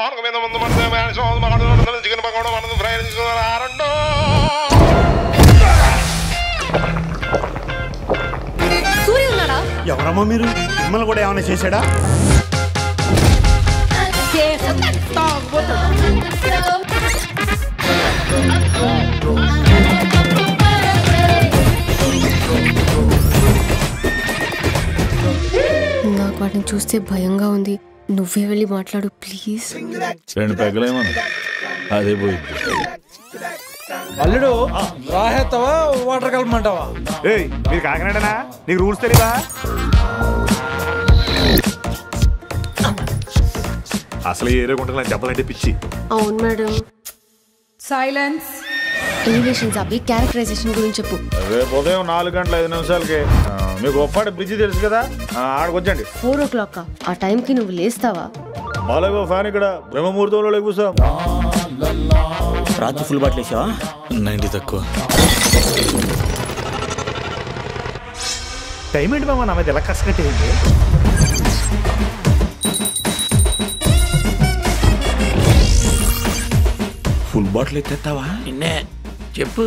నాలుగు మీద chicken pakoda fry ఎవరమ్మా మీరు? మిమ్మల్ని కూడా ఏమైనా చేశాడా? నాకు వాటిని చూస్తే భయంగా ఉంది. నువ్వే వెళ్ళి మాట్లాడు ప్లీజ్. రెండు పెగ్గలేమన్నా అదే పోయింది. అల్లుడు రాహేస్తావా వాటర్ కలపమంటావా? ఏయ్ మీరు కాకినాడనా? నీకు రూల్స్ తెలీదా? అసలు ఈ ఏరియా గుంటలు చెప్పాలంటే పిచ్చి. అవును మేడం. సైలెన్స్. ఎలివేషన్స్ అవి క్యారెక్టరైజేషన్ గురించి చెప్పు. రేపు ఉదయం నాలుగు గంటల ఐదు నిమిషాలకి ఆ, మీకు ఒప్పాడు బ్రిడ్జి తెలుసు కదా? ఆ, ఆడకు వచ్చండి ఫోర్ ఓ క్లాక్ ఆ టైంకి నువ్వు లేస్తావా? మాలగో ఫ్యాన్ ఇక్కడ బ్రహ్మముహూర్తంలో కూర్చోం. రాత్రి ఫుల్ బాటిల్ వేసావా? నైన్టీ తక్కువ. టైం ఏంటి మామ? నా మీద ఎలా కసకట్టేది ఫుల్ బాటిల్ ఎత్తేస్తావా నిన్నే చెప్పు.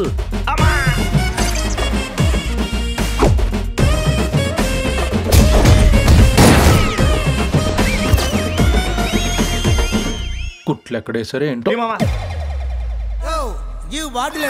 కుట్లు ఎక్కడేసరే ఏంటో మామ. Give bottle